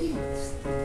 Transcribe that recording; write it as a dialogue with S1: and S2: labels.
S1: Peanuts.